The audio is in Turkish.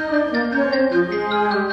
Müzik